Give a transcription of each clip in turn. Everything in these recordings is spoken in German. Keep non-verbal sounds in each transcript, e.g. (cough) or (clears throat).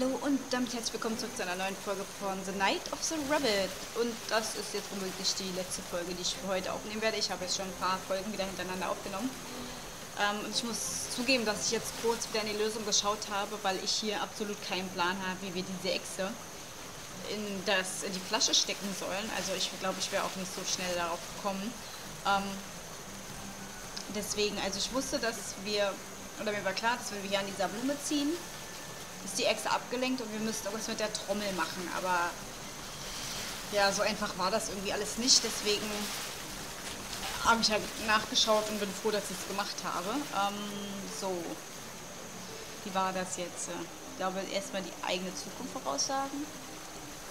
Hallo und damit herzlich willkommen zurück zu einer neuen Folge von The Night of the Rabbit. Und das ist jetzt womöglich die letzte Folge, die ich für heute aufnehmen werde. Ich habe jetzt schon ein paar Folgen wieder hintereinander aufgenommen. Ähm, und ich muss zugeben, dass ich jetzt kurz wieder in die Lösung geschaut habe, weil ich hier absolut keinen Plan habe, wie wir diese Echse in, das, in die Flasche stecken sollen. Also ich glaube, ich wäre auch nicht so schnell darauf gekommen. Ähm, deswegen, also ich wusste, dass wir, oder mir war klar, dass wenn wir hier an dieser Blume ziehen, ist die Echse abgelenkt und wir müssten irgendwas mit der Trommel machen. Aber ja, so einfach war das irgendwie alles nicht. Deswegen habe ich halt nachgeschaut und bin froh, dass ich es gemacht habe. Ähm, so, wie war das jetzt? Ich glaube, erstmal die eigene Zukunft voraussagen.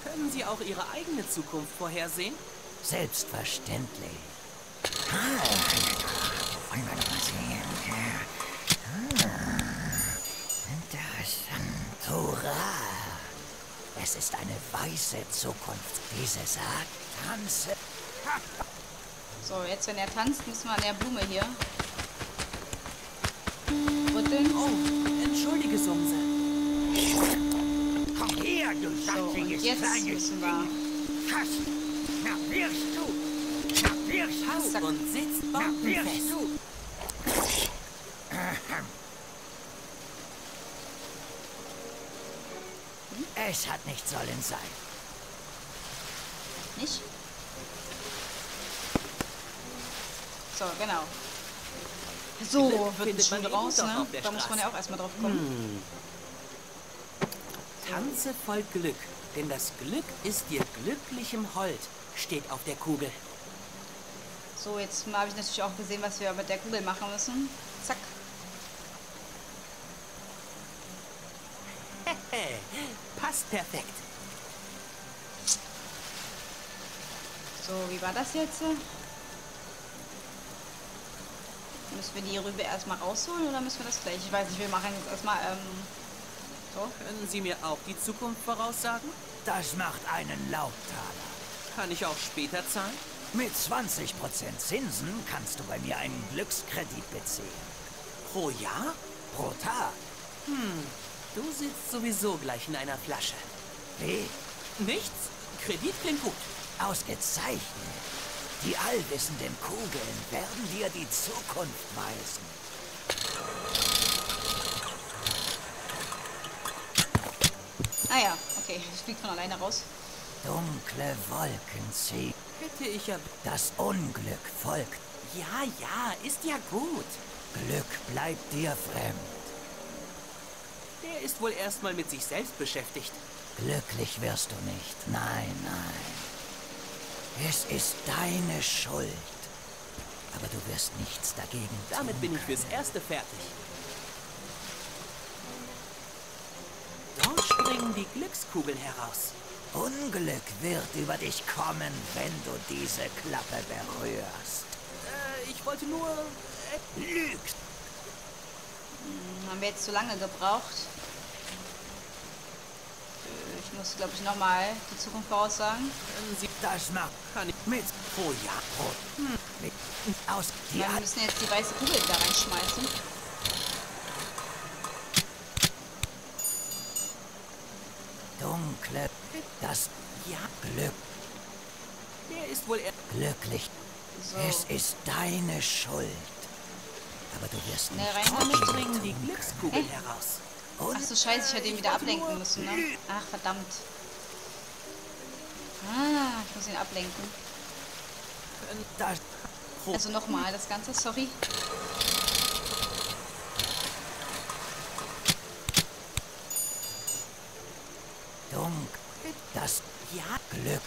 Können Sie auch Ihre eigene Zukunft vorhersehen? Selbstverständlich. Interessant. Hurra! Es ist eine weiße Zukunft. Diese sagt, tanze. So, jetzt wenn er tanzt, müssen wir an der Blume hier rütteln. Oh, entschuldige, Sumse. Komm her, du So, und saftiges jetzt kleines. Ding. Fass. Na, wirst du. Na, wirst du. Und sitzt Na, wirst du. Es hat nicht sollen sein. Nicht? So, genau. So, wird findet schon man raus, ne? Da muss man ja auch erstmal drauf kommen. Tanze voll Glück, denn das Glück ist dir glücklichem Hold, steht auf der Kugel. So, jetzt habe ich natürlich auch gesehen, was wir mit der Kugel machen müssen. Zack. (laughs) Passt perfekt. So, wie war das jetzt? Müssen wir die Rübe erstmal rausholen oder müssen wir das gleich? Ich weiß nicht, wir machen jetzt erstmal, ähm, so. Können Sie mir auch die Zukunft voraussagen? Das macht einen Laubtaler. Kann ich auch später zahlen? Mit 20% Zinsen kannst du bei mir einen Glückskredit beziehen. Pro Jahr? Pro Tag. Du sitzt sowieso gleich in einer Flasche. Wie? Nichts? Kredit klingt gut. Ausgezeichnet. Die allwissenden Kugeln werden dir die Zukunft weisen. Ah ja, okay, es fliegt von alleine raus. Dunkle Wolken ziehen. Hätte ich ja... Das Unglück folgt. Ja, ja, ist ja gut. Glück bleibt dir fremd. Der ist wohl erstmal mit sich selbst beschäftigt. Glücklich wirst du nicht. Nein, nein. Es ist deine Schuld. Aber du wirst nichts dagegen Damit tun bin ich fürs. Erste fertig. Dort springen die Glückskugeln heraus. Unglück wird über dich kommen, wenn du diese Klappe berührst. Äh, ich wollte nur... Äh, Lügst. Hm, Haben wir jetzt zu lange gebraucht. Ich muss, glaube ich, nochmal die Zukunft voraussagen. Sie... Das macht Kann ich... mit Pro Jahr. Brot. Mit aus Wir müssen jetzt die weiße Kugel da reinschmeißen. dunkle. Das Ja, Glück. der ist wohl... Er Glücklich. So. Es ist deine Schuld. Aber du wirst nicht rein damit. dagegen springen die Hä? heraus. Ach so, scheiße, ich hätte ihn wieder ablenken müssen, ne? Ach, verdammt. Ah, ich muss ihn ablenken. Also nochmal das Ganze, sorry. Dunkel. Das Ja, Glück.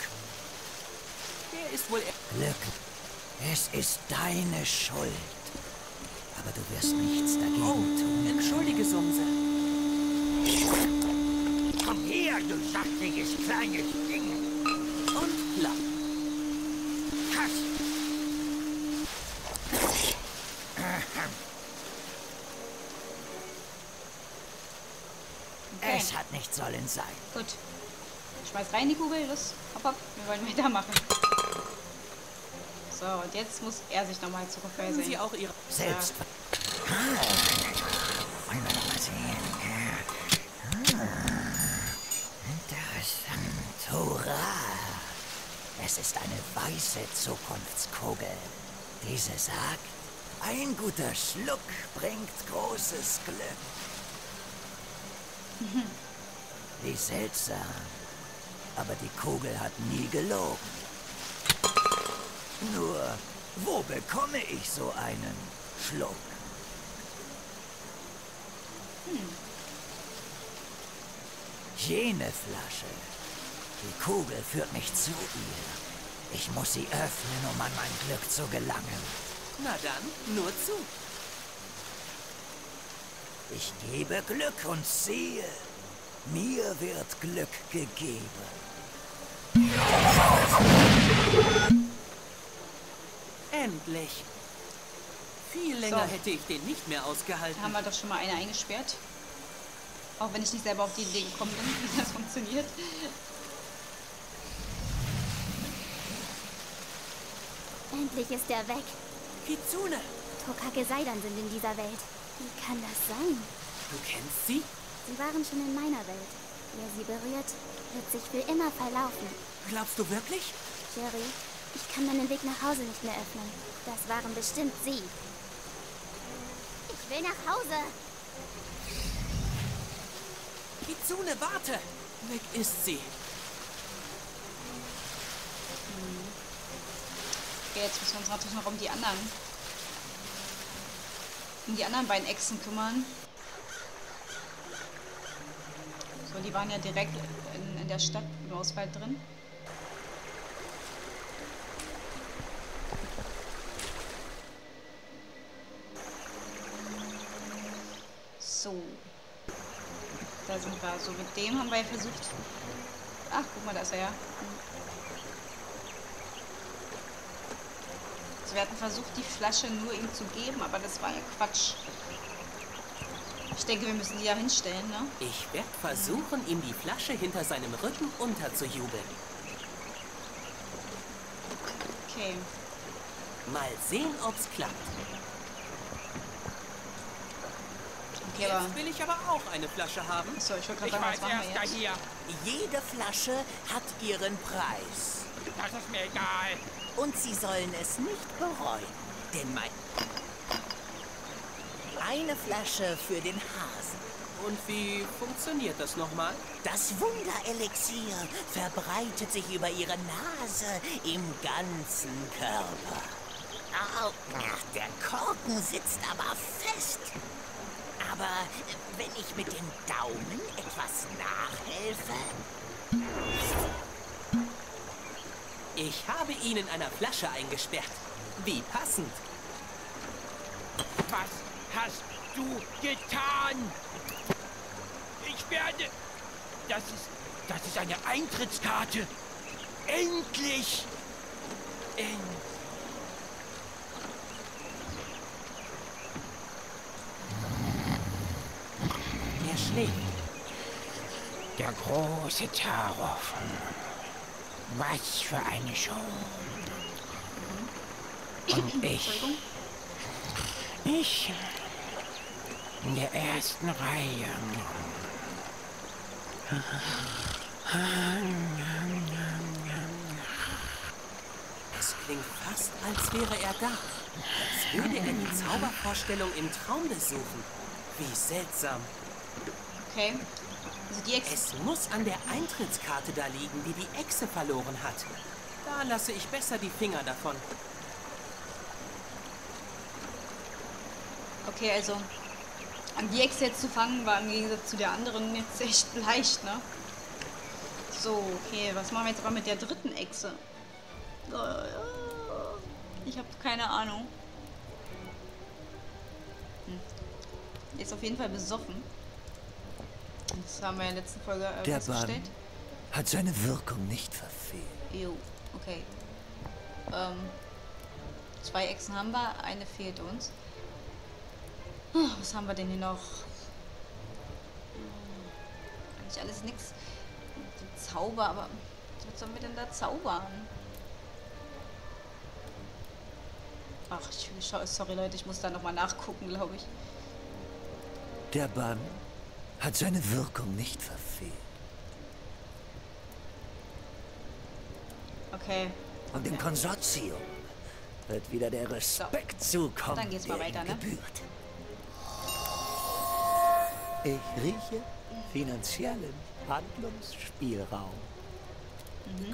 der ist wohl... Er Glück. Es ist deine Schuld. Aber du wirst nichts dagegen oh, tun. entschuldige, Sumse. Komm her, du saftiges kleines Ding. Und klapp. Kass. Okay. Es hat nicht sollen sein. Gut. Schmeiß rein die Kugel, los. Hopp, hopp. Wir wollen weitermachen. So, und jetzt muss er sich nochmal zur Sie auch Ihre... Selbst. Wollen wir noch mal sehen? Es ist eine weiße Zukunftskugel. Diese sagt, ein guter Schluck bringt großes Glück. (laughs) Wie seltsam. Aber die Kugel hat nie gelogen. Nur, wo bekomme ich so einen Schluck? Jene Flasche. Die Kugel führt mich zu ihr. Ich muss sie öffnen, um an mein Glück zu gelangen. Na dann, nur zu. Ich gebe Glück und siehe, mir wird Glück gegeben. Endlich. Viel länger So. hätte ich den nicht mehr ausgehalten. Haben wir doch schon mal eine eingesperrt. Auch wenn ich nicht selber auf die Idee gekommen bin, wie das funktioniert. Endlich ist er weg. Kitsune, Tokage-Seidan sind in dieser Welt. Wie kann das sein? du kennst sie? Sie waren schon in meiner Welt. Wer sie berührt, wird sich für immer verlaufen. Glaubst du wirklich? Jerry, ich kann meinen Weg nach Hause nicht mehr öffnen. Das waren bestimmt Sie. Ich will nach Hause. Kitsune, warte! Weg ist sie. Okay, jetzt müssen wir uns natürlich noch um die anderen. Um die anderen beiden Echsen kümmern. So, die waren ja direkt in, in der Stadt im Auswald drin. So. Da sind wir. So, mit dem haben wir ja versucht. Ach, guck mal, da ist er ja. Also wir hatten versucht, die Flasche nur ihm zu geben, aber das war ja Quatsch. Ich denke, wir müssen die ja hinstellen, ne? Ich werde versuchen, ihm die Flasche hinter seinem Rücken unterzujubeln. Okay. Mal sehen, ob's klappt. Okay, aber... Jetzt will ich aber auch eine Flasche haben. So, ich wollte gerade Ich sagen, weiß was machen wir da jetzt? hier. Jede Flasche hat ihren Preis. Das ist mir egal. Und Sie sollen es nicht bereuen. Denn mein... Eine Flasche für den Hasen. Und wie funktioniert das nochmal? Das Wunderelixier verbreitet sich über Ihre Nase im ganzen Körper. Au, ach, der Korken sitzt aber fest. Aber wenn ich mit dem Daumen etwas nachhelfe, Ich habe ihn in einer Flasche eingesperrt. Wie passend. Was hast du getan? Ich werde... Das ist... Das ist eine Eintrittskarte. Endlich! End Er schläft. Der große Tarov. Was für eine Show. Und (clears throat) ich... Ich... In der ersten Reihe. Es klingt fast, als wäre er da. Als würde er die Zaubervorstellung im Traum besuchen. Wie seltsam. Okay. Also. Es muss an der Eintrittskarte da liegen, die die Echse verloren hat. Da lasse ich besser die Finger davon. Okay, also... An die Ex jetzt zu fangen, war im Gegensatz zu der anderen jetzt echt leicht, ne? So, okay, was machen wir jetzt aber mit der dritten Echse? Ich habe keine Ahnung. Hm. Ist auf jeden Fall besoffen. Das haben wir in der letzten Folge äh, der Bann hat seine Wirkung nicht verfehlt. Jo, okay. Ähm, zwei Echsen haben wir, eine fehlt uns. Ah, Was haben wir denn hier noch? Hm, Eigentlich alles nix. Zauber, aber was sollen wir denn da zaubern? Ach, ich sorry Leute, ich muss da nochmal nachgucken, glaube ich. Der Bann hat seine Wirkung nicht verfehlt. Okay. Und dem Konsortium wird wieder der Respekt zukommen, Dann geht's mal der weiter, ne? gebührt. Ich rieche finanziellen Handlungsspielraum.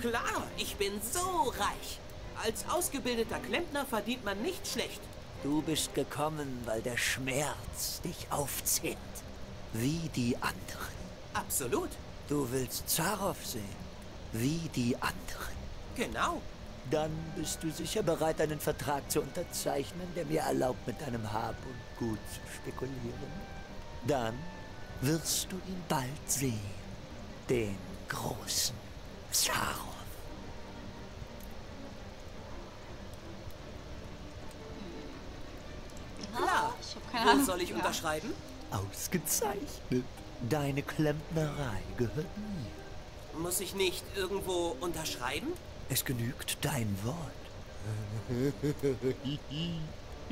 Klar, ich bin so reich. Als ausgebildeter Klempner verdient man nicht schlecht. Du bist gekommen, weil der Schmerz dich aufzehrt. Wie die anderen. Absolut. Du willst Zarow sehen. Wie die anderen. Genau. Dann bist du sicher bereit, einen Vertrag zu unterzeichnen, der mir erlaubt, mit deinem Hab und Gut zu spekulieren. Dann wirst du ihn bald sehen. Den großen Zarow. Klar. Ich habe keine Wo Ahnung. soll ich Ja. unterschreiben? Ausgezeichnet. Deine Klempnerei gehört mir. Muss ich nicht irgendwo unterschreiben? Es genügt dein Wort. (laughs)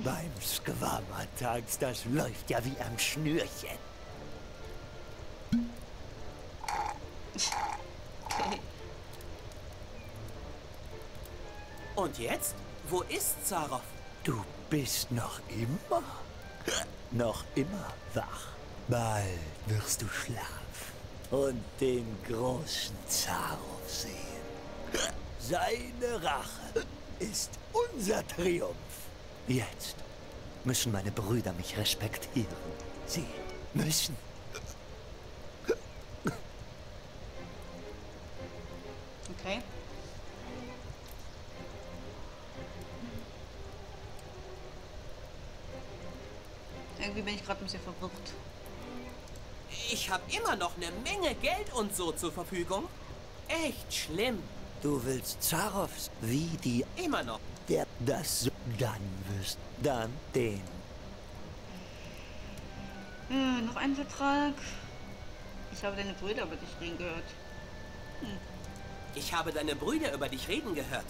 Beim Squammertags, das läuft ja wie am Schnürchen. Okay. (laughs) Und jetzt? Wo ist Zarow? Du bist noch immer, noch immer wach. Bald wirst du schlafen und den großen Zarow sehen. Seine Rache ist unser Triumph. Jetzt müssen meine Brüder mich respektieren. Sie müssen. Irgendwie bin ich gerade ein bisschen verwirrt. Ich habe immer noch eine Menge Geld und so zur Verfügung. Echt schlimm. Du willst Zarows wie die Immer noch. der das so- dann wirst dann den Hm, noch ein Vertrag. Ich habe deine Brüder über dich reden gehört. Ich habe deine Brüder über dich reden gehört.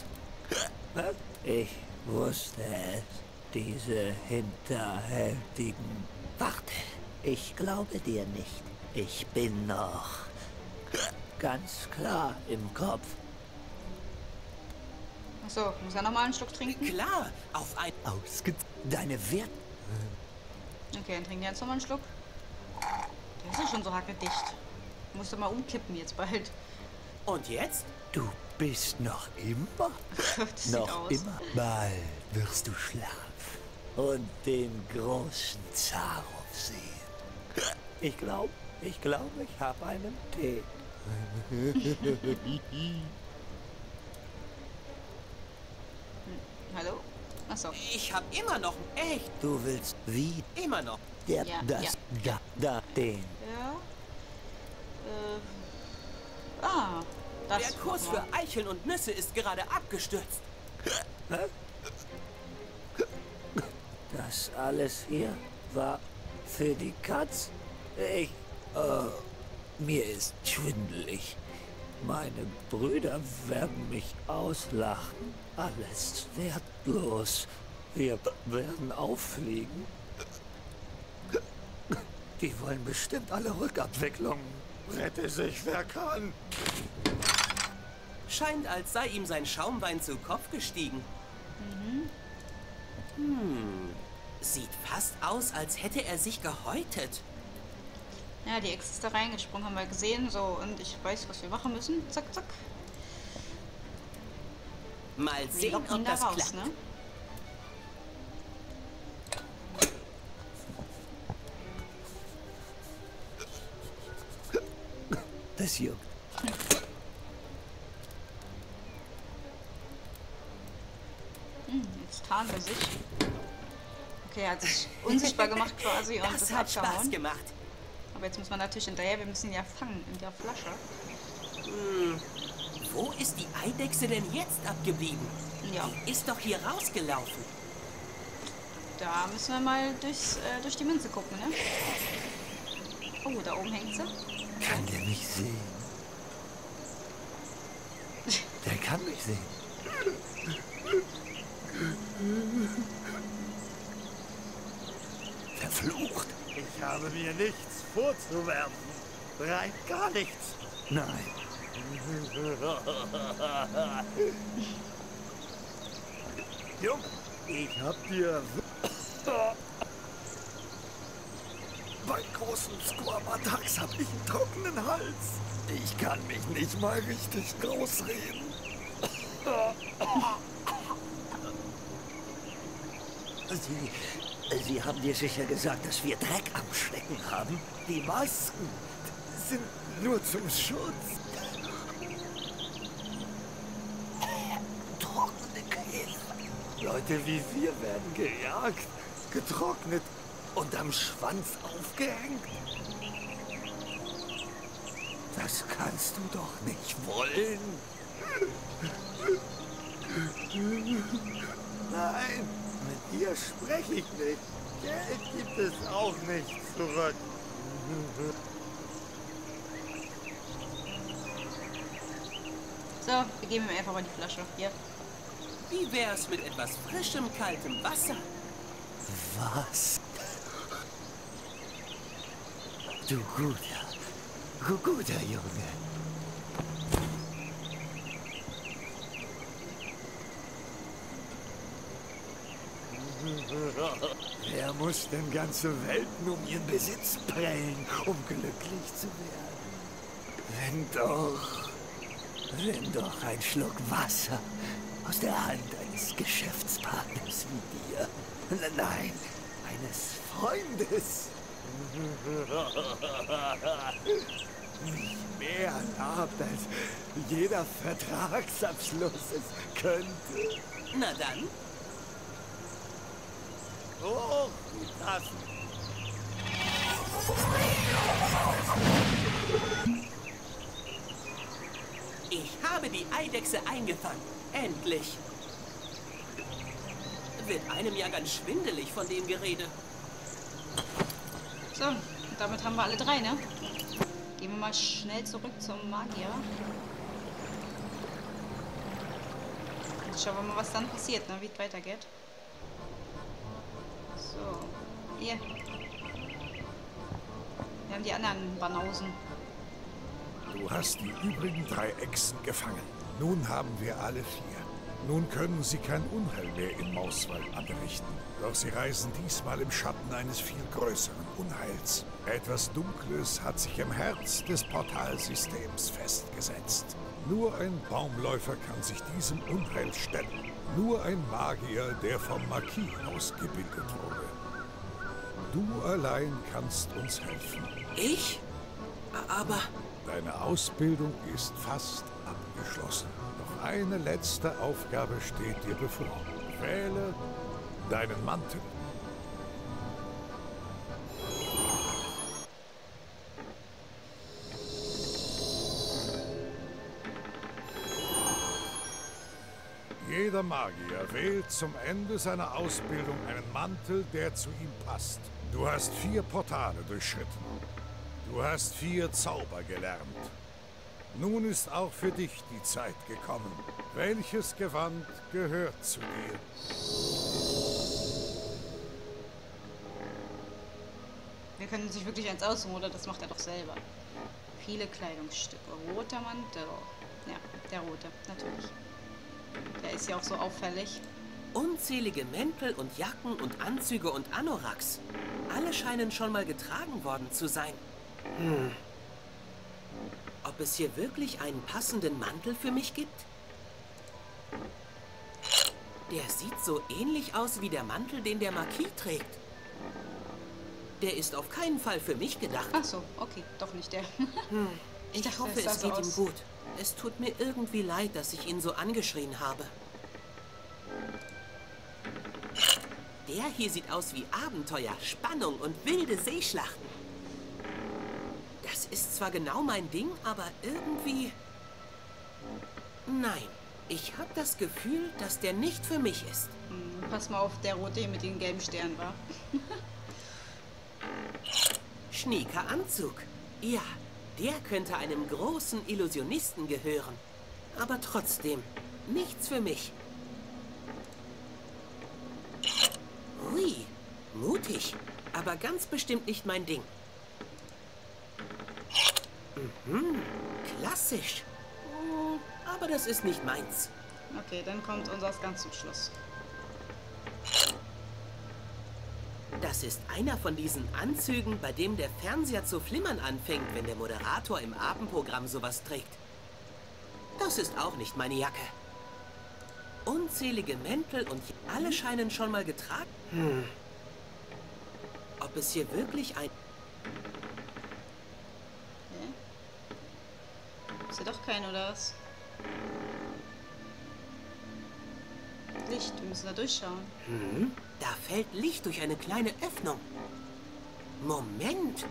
Was? Ich wusste es. Diese hinterhältigen. Warte, ich glaube dir nicht. Ich bin noch ganz klar im Kopf. Achso, muss er nochmal einen Schluck trinken? Klar, auf ein... Ausge... Deine Wert... Okay, dann trinken wir jetzt nochmal einen Schluck. Der ist ja schon so hackedicht. Musst du mal umkippen jetzt bald. Und jetzt? Du bist noch immer... (laughs) Das sieht noch aus. immer... Bald wirst du schlafen und den großen Zarow sehen. Ich glaube, ich glaube, ich habe einen Tee. Hallo? Achso. Ich habe immer noch... Echt, Du willst wie immer noch. der Ja, das ja. da da den Ja. Äh. Ah. Das Der Kurs für Eicheln und Nüsse ist gerade abgestürzt. Das alles hier war für die Katz. Ich. Oh, mir ist schwindelig. Meine Brüder werden mich auslachen. Alles wertlos. Wir werden auffliegen. Die wollen bestimmt alle Rückabwicklungen. Rette sich, wer kann. Scheint, als sei ihm sein Schaumwein zu Kopf gestiegen. Hm. Sieht fast aus, als hätte er sich gehäutet. Ja, die Ex ist da reingesprungen, haben wir gesehen. So, und ich weiß, was wir machen müssen. Zack, zack. Mal Wir sehen, ob da das raus, klappt. ne? Das juckt. Hm, jetzt tarnt er sich. Okay, er hat sich unsichtbar gemacht quasi und Das das hat Spaß verhauen. gemacht. Aber jetzt muss man natürlich hinterher, wir müssen ihn ja fangen in der Flasche. Wo ist die Eidechse denn jetzt abgeblieben? Ja, Die ist doch hier rausgelaufen. da müssen wir mal durchs, äh, durch die Münze gucken, ne? Oh, da oben hängt sie. Kann der mich sehen? Der kann mich sehen. Verflucht. Ich habe mir nichts vorzuwerfen. Rein gar nichts. Nein, (laughs) Jung, ich hab dir bei großen Squabbatax hab ich einen trockenen Hals. Ich kann mich nicht mal richtig rausreden. (laughs) Sie, Sie haben dir sicher gesagt, dass wir Dreck am Stecken haben. Die Masken sind nur zum Schutz. Trockene Kehle. Leute wie wir werden gejagt, getrocknet und am Schwanz aufgehängt. Das kannst du doch nicht wollen. Nein, mit dir spreche ich nicht. Geld gibt es auch nicht zurück. So, wir geben ihm einfach mal die Flasche. Hier. Wie wär's mit etwas frischem, kaltem Wasser? Was? Du guter, gu- guter Junge. Wer muss denn ganze Welten um ihren Besitz prellen, um glücklich zu werden? Wenn doch, wenn doch ein Schluck Wasser aus der Hand eines Geschäftspartners wie dir. Nein, eines Freundes. Nicht mehr erlaubt, als jeder Vertragsabschluss es könnte. Na dann, Hoch, die Tassen. ich habe die Eidechse eingefangen. Endlich. Wird einem ja ganz schwindelig von dem Gerede. So, damit haben wir alle drei, ne? Gehen wir mal schnell zurück zum Magier. Und schauen wir mal, was dann passiert, ne? Wie es weitergeht. So, hier. Wir haben die anderen Banausen. Du hast die übrigen drei Echsen gefangen. Nun haben wir alle vier. Nun können sie kein Unheil mehr in Mauswald anrichten. Doch sie reisen diesmal im Schatten eines viel größeren Unheils. Etwas Dunkles hat sich im Herz des Portalsystems festgesetzt. Nur ein Baumläufer kann sich diesem Unheil stellen. Nur ein Magier, der vom Marquis ausgebildet wurde. Du allein kannst uns helfen. Ich? Aber Deine Ausbildung ist fast abgeschlossen. Doch eine letzte Aufgabe steht dir bevor. Wähle deinen Mantel. Jeder Magier wählt zum Ende seiner Ausbildung einen Mantel, der zu ihm passt. Du hast vier Portale durchschritten. Du hast vier Zauber gelernt. Nun ist auch für dich die Zeit gekommen. Welches Gewand gehört zu dir? Wir können sich wirklich eins aussuchen, oder? Das macht er doch selber. Viele Kleidungsstücke. Roter Mantel. Ja, der rote, natürlich. Der ist ja auch so auffällig. unzählige Mäntel und Jacken und Anzüge und Anoraks. Alle scheinen schon mal getragen worden zu sein. Hm. Ob es hier wirklich einen passenden Mantel für mich gibt? Der sieht so ähnlich aus wie der Mantel, den der Marquis trägt. Der ist auf keinen Fall für mich gedacht. Ach so, okay, doch nicht der. Ich dachte, hoffe, es es so geht ihm gut. Es tut mir irgendwie leid, dass ich ihn so angeschrien habe. Der hier sieht aus wie Abenteuer, Spannung und wilde Seeschlachten. Das ist zwar genau mein Ding, aber irgendwie... Nein, ich habe das Gefühl, dass der nicht für mich ist. Hm, Pass mal auf, der rote mit den gelben Sternen war. (laughs) Schnieker Anzug. Ja, der könnte einem großen Illusionisten gehören. Aber trotzdem, nichts für mich. Mutig, aber ganz bestimmt nicht mein Ding. Mhm, klassisch. Oh, aber das ist nicht meins. Okay, dann kommt unseres ganz zum Schluss. Das ist einer von diesen Anzügen, bei dem der Fernseher zu flimmern anfängt, wenn der Moderator im Abendprogramm sowas trägt. Das ist auch nicht meine Jacke. Unzählige Mäntel und alle scheinen schon mal getragen. Hm. Ob es hier wirklich ein... Hä? Ist ja doch kein, oder was? Licht, wir müssen da durchschauen. Hm? Da fällt Licht durch eine kleine Öffnung. Moment.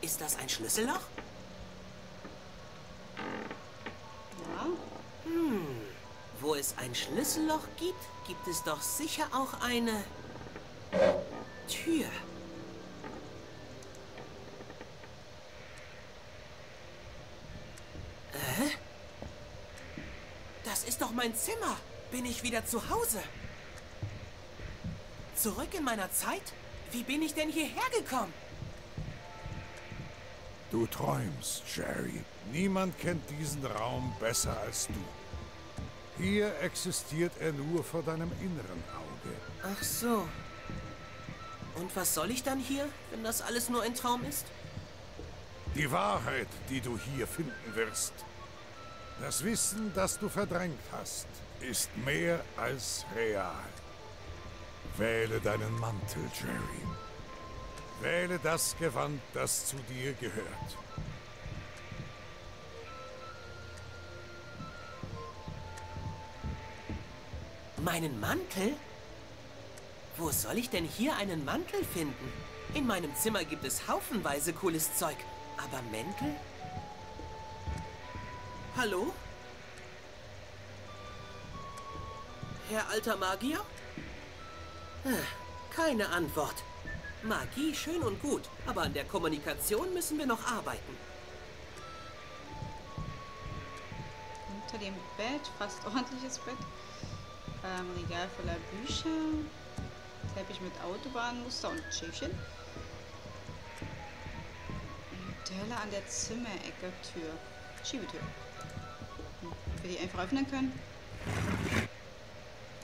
Ist das ein Schlüsselloch? Ja. Wo es ein Schlüsselloch gibt, gibt es doch sicher auch eine Tür. Äh? Das ist doch mein Zimmer. Bin ich wieder zu Hause? Zurück in meiner Zeit? Wie bin ich denn hierher gekommen? Du träumst, Jerry. Niemand kennt diesen Raum besser als du. Hier existiert er nur vor deinem inneren Auge. Ach so. Und was soll ich dann hier, wenn das alles nur ein Traum ist? Die Wahrheit, die du hier finden wirst. Das Wissen, das du verdrängt hast, ist mehr als real. Wähle deinen Mantel, Jerry. Wähle das Gewand, das zu dir gehört. Meinen Mantel? Wo soll ich denn hier einen Mantel finden? In meinem Zimmer gibt es haufenweise cooles Zeug. Aber Mäntel? Hallo? Herr alter Magier? Äh, Keine Antwort. Magie schön und gut, aber an der Kommunikation müssen wir noch arbeiten. Unter dem Bett, fast ordentliches Bett. Ähm, Regal voller Bücher. Teppich mit Autobahnmuster und Schäfchen. Delle an der Zimmerecke Tür. Schiebetür. Hm, wir die einfach öffnen können?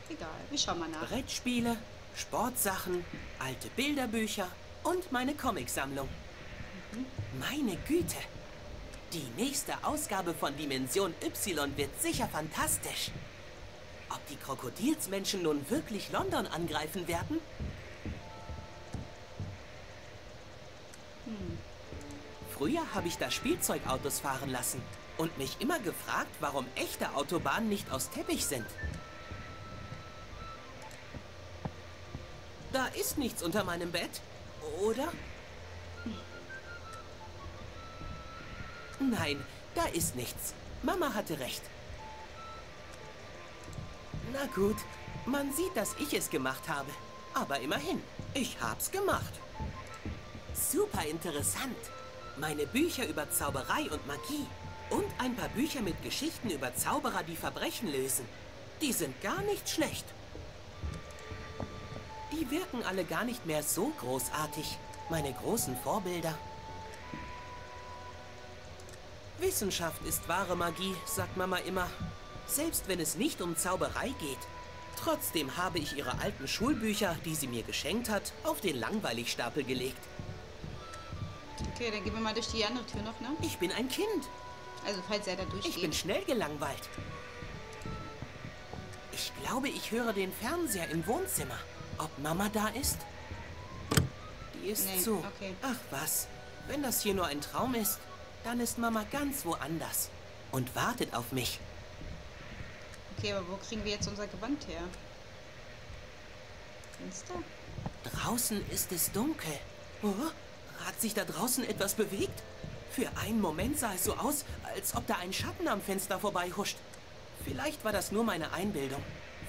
Egal, wir schauen mal nach. Brettspiele, Sportsachen, alte Bilderbücher und meine Comicsammlung. Meine Güte! Die nächste Ausgabe von Dimension Y wird sicher fantastisch. Ob die Krokodilsmenschen nun wirklich London angreifen werden? Früher habe ich da Spielzeugautos fahren lassen und mich immer gefragt, warum echte Autobahnen nicht aus Teppich sind. Da ist nichts unter meinem Bett, oder? Nein, da ist nichts. Mama hatte recht. Na gut, man sieht, dass ich es gemacht habe. Aber immerhin, ich hab's gemacht. Super interessant. Meine Bücher über Zauberei und Magie. Und ein paar Bücher mit Geschichten über Zauberer, die Verbrechen lösen. Die sind gar nicht schlecht. Die wirken alle gar nicht mehr so großartig. Meine großen Vorbilder. Wissenschaft ist wahre Magie, sagt Mama immer. Selbst wenn es nicht um Zauberei geht. Trotzdem habe ich ihre alten Schulbücher, die sie mir geschenkt hat, auf den Langweiligstapel gelegt. Okay, dann gehen wir mal durch die andere Tür noch, ne? Ich bin ein Kind. Also, falls er da durchgeht. Ich bin schnell gelangweilt. Ich glaube, ich höre den Fernseher im Wohnzimmer. Ob Mama da ist? Die ist Nee, zu. okay. Ach was, wenn das hier nur ein Traum ist, dann ist Mama ganz woanders und wartet auf mich. Okay, aber wo kriegen wir jetzt unser Gewand her? Fenster? Draußen ist es dunkel. Oh, hat sich da draußen etwas bewegt? Für einen Moment sah es so aus, als ob da ein Schatten am Fenster vorbeihuscht. Vielleicht war das nur meine Einbildung.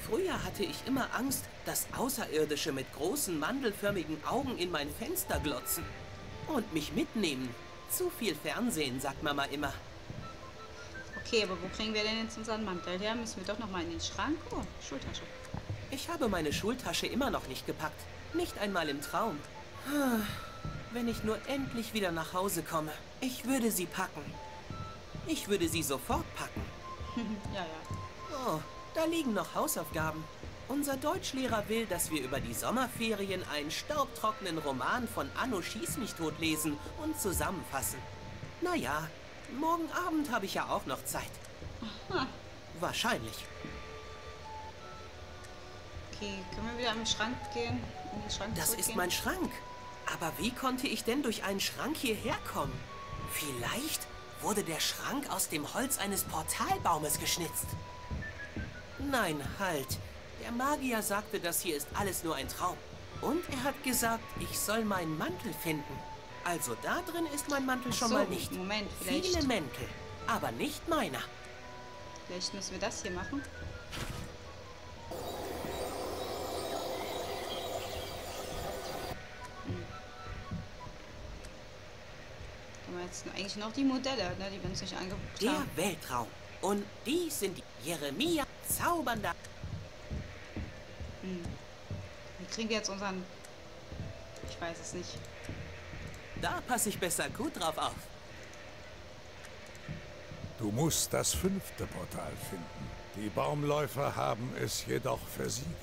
Früher hatte ich immer Angst, dass Außerirdische mit großen mandelförmigen Augen in mein Fenster glotzen und mich mitnehmen. Zu viel Fernsehen, sagt Mama immer. Okay, aber wo kriegen wir denn jetzt unseren Mantel her? Müssen wir doch noch mal in den Schrank? Oh, Schultasche. Ich habe meine Schultasche immer noch nicht gepackt. Nicht einmal im Traum. Ah, Wenn ich nur endlich wieder nach Hause komme, ich würde sie packen. Ich würde sie sofort packen. (laughs) ja, ja. Oh, da liegen noch Hausaufgaben. Unser Deutschlehrer will, dass wir über die Sommerferien einen staubtrockenen Roman von Anno Schieß mich tot lesen und zusammenfassen. Naja, morgen Abend habe ich ja auch noch Zeit. Aha. Wahrscheinlich. Okay, können wir wieder im Schrank gehen? In den Schrank Das ist mein Schrank. Aber wie konnte ich denn durch einen Schrank hierher kommen? Vielleicht wurde der Schrank aus dem Holz eines Portalbaumes geschnitzt. Nein, halt. Der Magier sagte, das hier ist alles nur ein Traum. Und er hat gesagt, ich soll meinen Mantel finden. Also da drin ist mein Mantel schon so, mal nicht. Moment, vielleicht- Viele Mäntel, aber nicht meiner. Vielleicht müssen wir das hier machen. Haben wir jetzt eigentlich noch die Modelle, ne, die wir uns nicht angeguckt Der haben. Weltraum. Und die sind die Jeremia zaubernder Wir kriegen jetzt unseren... Ich weiß es nicht. Da passe ich besser gut drauf auf. Du musst das fünfte Portal finden. Die Baumläufer haben es jedoch versiegelt.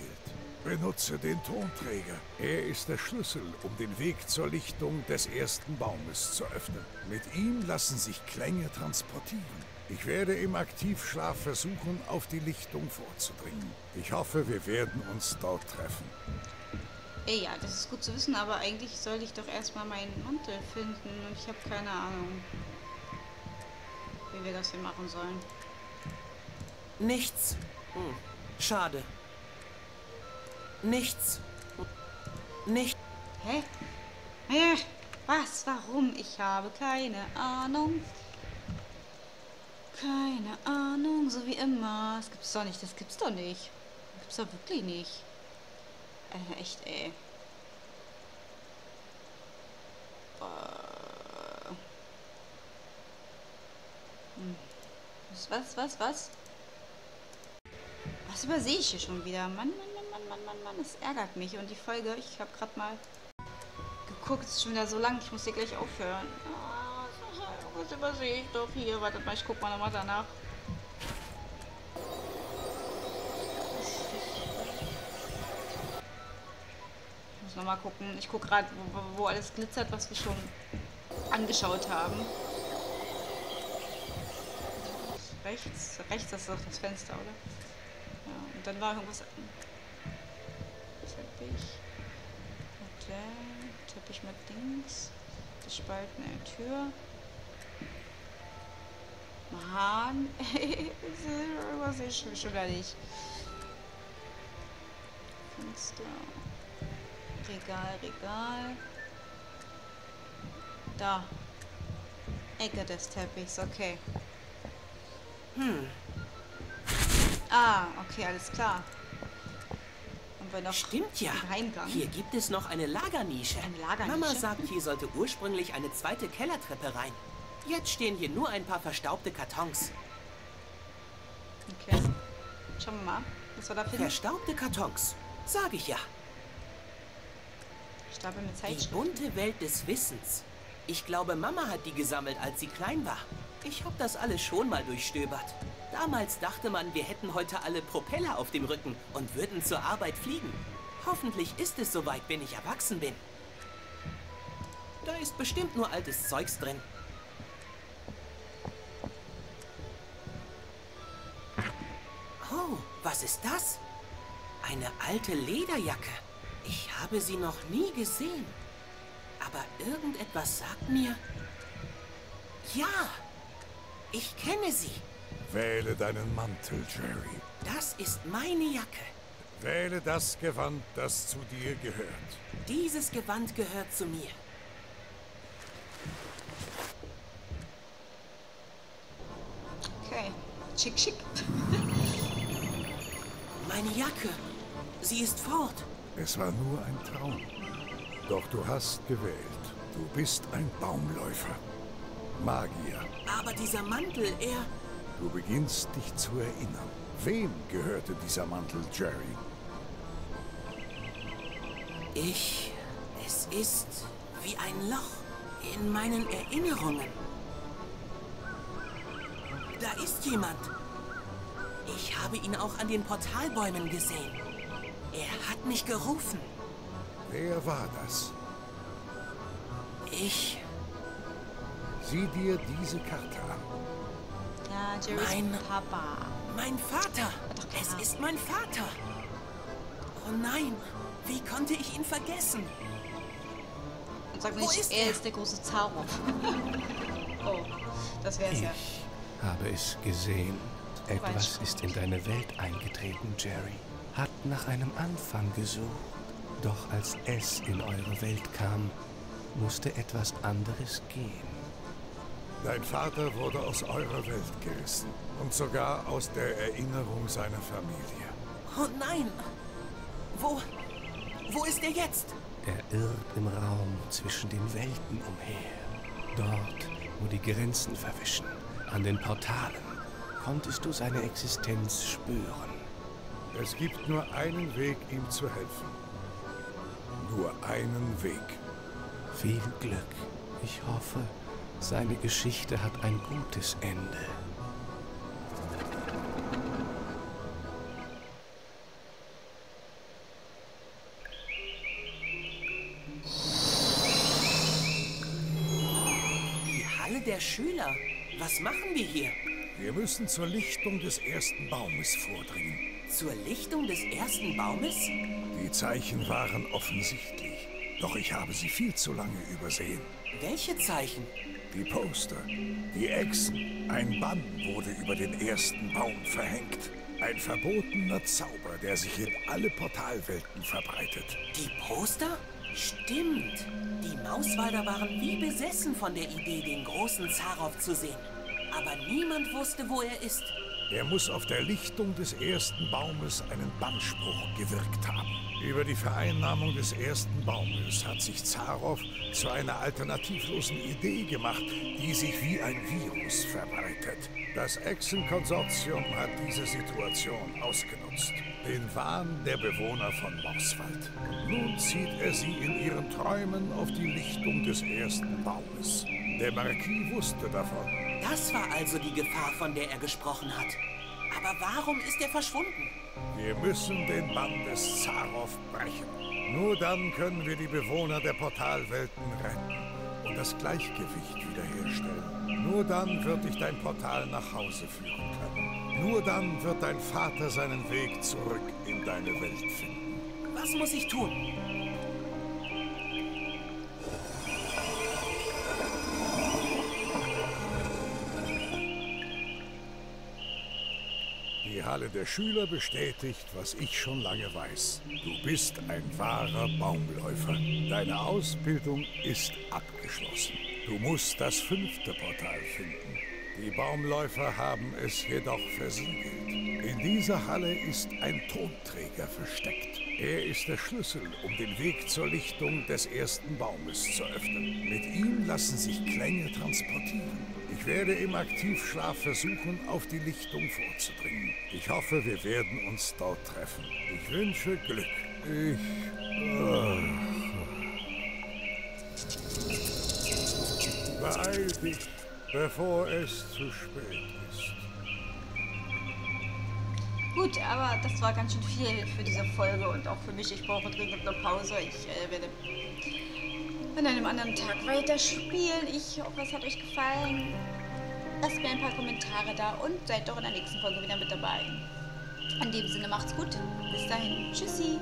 Benutze den Tonträger. Er ist der Schlüssel, um den Weg zur Lichtung des ersten Baumes zu öffnen. Mit ihm lassen sich Klänge transportieren. Ich werde im Aktivschlaf versuchen, auf die Lichtung vorzudringen. Ich hoffe, wir werden uns dort treffen. Ey, ja, das ist gut zu wissen, aber eigentlich sollte ich doch erstmal meinen Mantel finden und ich habe keine Ahnung, wie wir das hier machen sollen. Nichts. Hm. Schade. Nichts. Nicht. Hä? Hä? Was? Warum? Ich habe keine Ahnung. Keine Ahnung, so wie immer. Das gibt's doch nicht, das gibt's doch nicht. Das gibt's doch wirklich nicht. Äh, echt, ey. Äh. Hm. Was, was, was, was? Was übersehe ich hier schon wieder? Mann, Mann, Mann, Mann, das ärgert mich. Und die Folge, ich habe gerade mal geguckt, es ist schon wieder so lang, ich muss hier gleich aufhören. Ah, was übersehe ich doch hier? Wartet mal, ich guck mal nochmal danach. Ich muss nochmal gucken. Ich gucke gerade, wo, wo- alles glitzert, was wir schon angeschaut haben. Rechts, rechts ist doch das Fenster, oder? Ja, und dann war irgendwas. Teppich. Hotel. Teppich mit Dings. Spaltende Tür. Mann. Was ich schon wieder nicht. Fenster. Regal, Regal. Da. Ecke des Teppichs, okay. Hm. Ah, okay, alles klar. Und wir noch Stimmt ja. Geheimgang. Hier gibt es noch eine Lagernische. Eine Lagernische? Mama sagt, hier sollte ursprünglich eine zweite Kellertreppe rein. Jetzt stehen hier nur ein paar verstaubte Kartons. Okay. Schauen wir mal, was wir da finden. Verstaubte Kartons. Sag ich ja. Stapel mit Die Zeitschriften. bunte Welt des Wissens. Ich glaube, Mama hat die gesammelt, als sie klein war. Ich habe das alles schon mal durchstöbert. Damals dachte man, wir hätten heute alle Propeller auf dem Rücken und würden zur Arbeit fliegen. Hoffentlich ist es soweit, wenn ich erwachsen bin. Da ist bestimmt nur altes Zeugs drin. Oh, was ist das? Eine alte Lederjacke. Ich habe sie noch nie gesehen. Aber irgendetwas sagt mir... Ja, ich kenne sie. Wähle deinen Mantel, Jerry. Das ist meine Jacke. Wähle das Gewand, das zu dir gehört. Dieses Gewand gehört zu mir. Okay. Schick, schick. Meine Jacke. Sie ist fort. Es war nur ein Traum. Doch du hast gewählt. Du bist ein Baumläufer. Magier. Aber dieser Mantel, er... Du beginnst dich zu erinnern. Wem gehörte dieser Mantel, Jerry? Ich... Es ist wie ein Loch in meinen Erinnerungen. Da ist jemand. Ich habe ihn auch an den Portalbäumen gesehen. Er hat mich gerufen. Wer war das? Ich, Sieh dir diese Karte an. Ja, Jerrys Mein- Papa. mein Vater. doch Es ist mein Vater. Oh nein, wie konnte ich ihn vergessen? Und sag Wo nicht, ist er er? ist der große Zauber. (laughs) oh, das wär's ja. Ich habe es gesehen. Etwas ist in deine Welt eingetreten, Jerry. Hat nach einem Anfang gesucht. Doch als es in eure Welt kam, musste etwas anderes gehen. Dein Vater wurde aus eurer Welt gerissen und sogar aus der Erinnerung seiner Familie. Oh nein. Wo, wo ist er jetzt? Er irrt im Raum zwischen den Welten umher. Dort, wo die Grenzen verwischen, an den Portalen, konntest du seine Existenz spüren. Es gibt nur einen Weg, ihm zu helfen. Nur einen Weg. Viel Glück. Ich hoffe, seine Geschichte hat ein gutes Ende. Die Halle der Schüler. Was machen wir hier? Wir müssen zur Lichtung des ersten Baumes vordringen. Zur Lichtung des ersten Baumes? Die Zeichen waren offensichtlich, doch ich habe sie viel zu lange übersehen. Welche Zeichen? Die Poster, die Echsen, ein Bann wurde über den ersten Baum verhängt. Ein verbotener Zauber, der sich in alle Portalwelten verbreitet. Die Poster? Stimmt. Die Mauswalder waren wie besessen von der Idee, den großen Zarow zu sehen. Aber niemand wusste, wo er ist. Er muss auf der Lichtung des ersten Baumes einen Bannspruch gewirkt haben. Über die Vereinnahmung des ersten Baumes hat sich Zarow zu einer alternativlosen Idee gemacht, die sich wie ein Virus verbreitet. Das Echsenkonsortium hat diese Situation ausgenutzt. Den Wahn der Bewohner von Morswald. Nun zieht er sie in ihren Träumen auf die Lichtung des ersten Baumes. Der Marquis wusste davon. Das war also die Gefahr, von der er gesprochen hat. Aber warum ist er verschwunden? Wir müssen den Bann des Zarow brechen. Nur dann können wir die Bewohner der Portalwelten retten und das Gleichgewicht wiederherstellen. Nur dann wird dich dein Portal nach Hause führen können. Nur dann wird dein Vater seinen Weg zurück in deine Welt finden. Was muss ich tun? Die Halle der Schüler bestätigt, was ich schon lange weiß. Du bist ein wahrer Baumläufer. Deine Ausbildung ist abgeschlossen. Du musst das fünfte Portal finden. Die Baumläufer haben es jedoch versiegelt. In dieser Halle ist ein Tonträger versteckt. Er ist der Schlüssel, um den Weg zur Lichtung des ersten Baumes zu öffnen. Mit ihm lassen sich Klänge transportieren. Ich werde im Aktivschlaf versuchen, auf die Lichtung vorzudringen. Ich hoffe, wir werden uns dort treffen. Ich wünsche Glück. Ich... Beeil dich, bevor es zu spät ist. Gut, aber das war ganz schön viel für diese Folge und auch für mich. Ich brauche dringend eine Pause. Ich äh, werde an einem anderen Tag weiterspielen. Ich hoffe, es hat euch gefallen. Lasst mir ein paar Kommentare da und seid doch in der nächsten Folge wieder mit dabei. In dem Sinne macht's gut. Bis dahin. Tschüssi.